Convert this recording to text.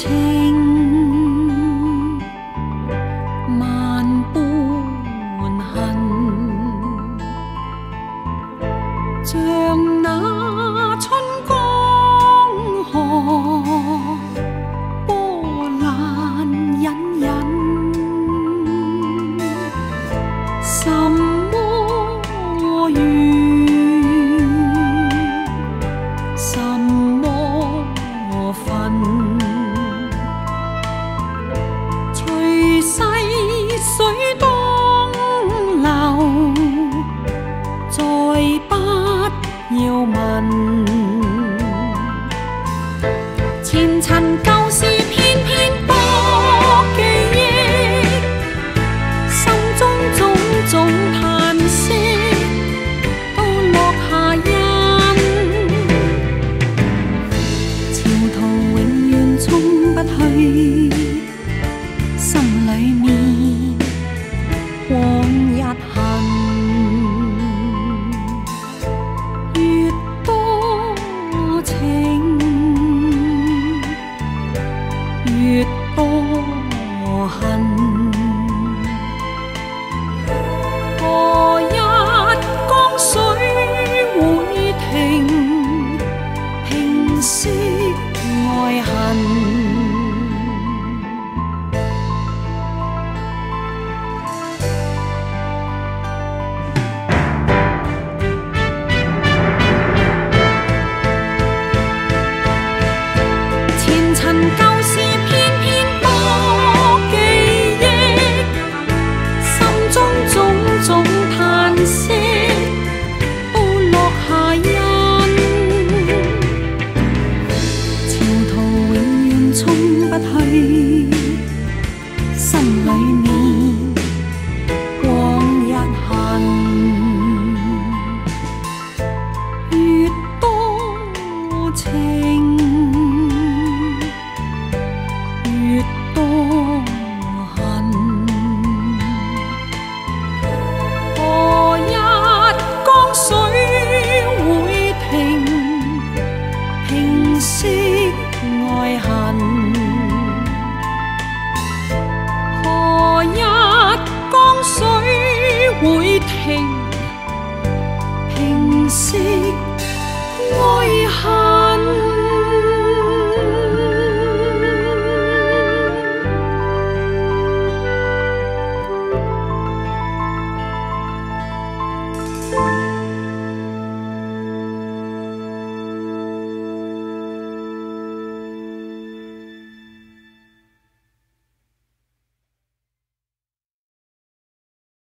清，萬般恨，將。one Em!